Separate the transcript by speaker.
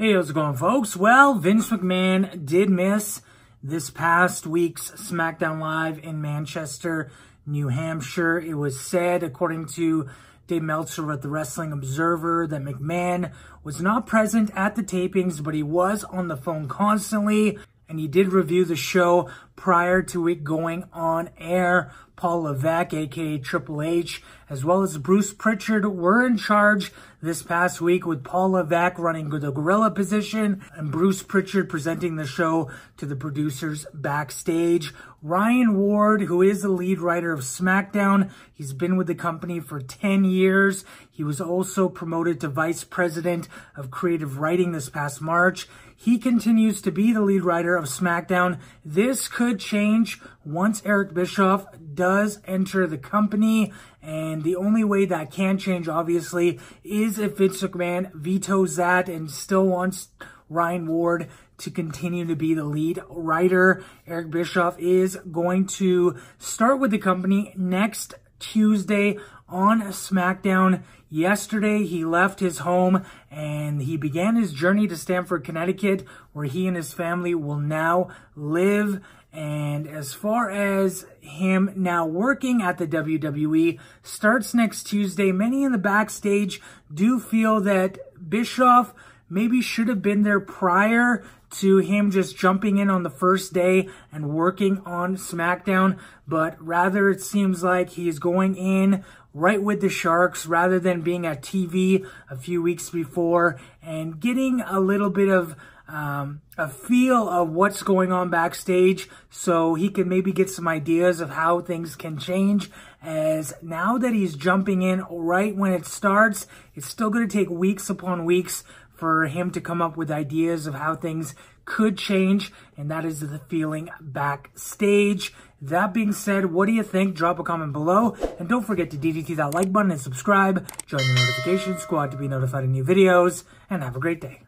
Speaker 1: Hey, how's it going, folks? Well, Vince McMahon did miss this past week's SmackDown Live in Manchester, New Hampshire. It was said, according to Dave Meltzer at the Wrestling Observer, that McMahon was not present at the tapings, but he was on the phone constantly, and he did review the show prior to it going on air. Paul Levesque, aka Triple H, as well as Bruce Prichard were in charge this past week with Paul Levesque running the gorilla position and Bruce Prichard presenting the show to the producers backstage. Ryan Ward, who is the lead writer of SmackDown, he's been with the company for 10 years. He was also promoted to vice president of creative writing this past March. He continues to be the lead writer of SmackDown. This could change once Eric Bischoff does enter the company. And the only way that can change, obviously, is if Vince McMahon vetoes that and still wants Ryan Ward to continue to be the lead writer. Eric Bischoff is going to start with the company next Tuesday on SmackDown. Yesterday, he left his home and he began his journey to Stamford, Connecticut, where he and his family will now live. And as far as him now working at the WWE starts next Tuesday, many in the backstage do feel that Bischoff maybe should have been there prior to him just jumping in on the first day and working on SmackDown, but rather it seems like he's going in right with the Sharks rather than being at TV a few weeks before and getting a little bit of um, a feel of what's going on backstage so he can maybe get some ideas of how things can change. As now that he's jumping in right when it starts, it's still going to take weeks upon weeks for him to come up with ideas of how things could change, and that is the feeling backstage. That being said, what do you think? Drop a comment below, and don't forget to DDT that like button and subscribe. Join the notification squad to be notified of new videos, and have a great day.